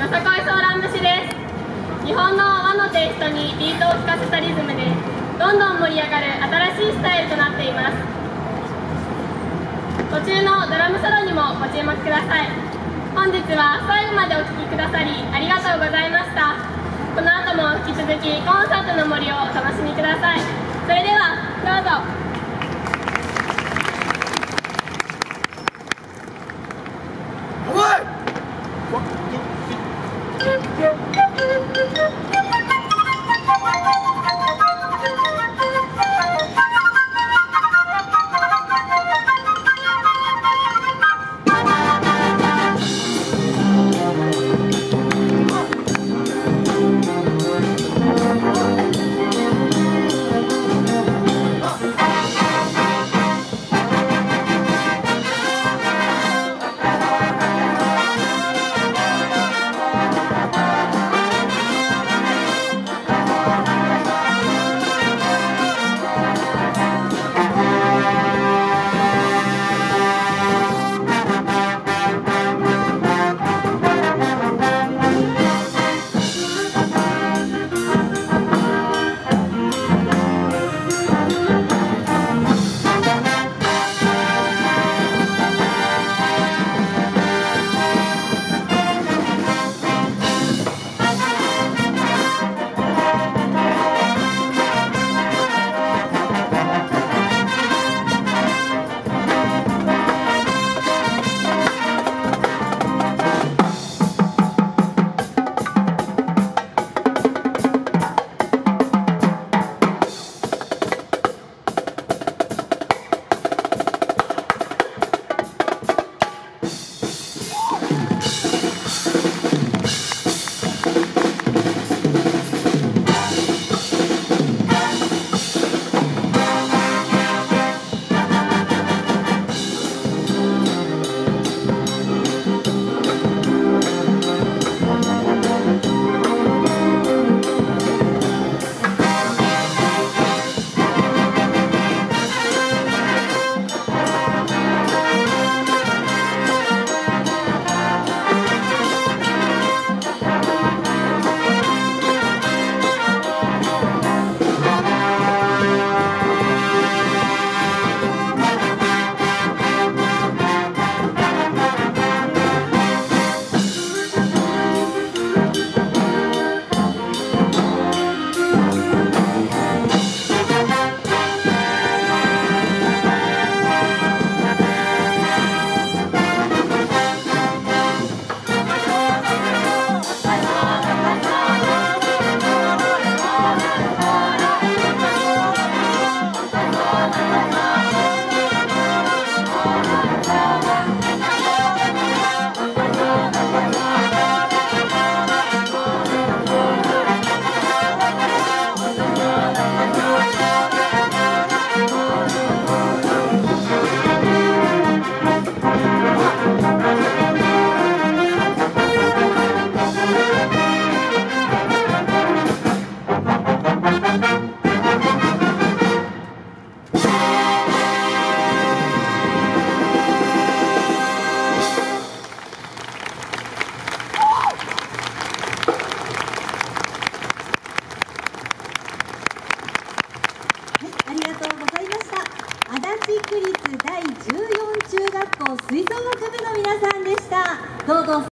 よさこいソーラン節です。日本の和のテイストにビートを聴かせたリズムでどんどん盛り上がる新しいスタイルとなっています。途中のドラムソロにもご注目ください。本日は最後までお聴きくださりありがとうございました。この後も引き続きコンサートの森をお楽しみください。第14中学校吹奏楽部の皆さんでした。どうぞ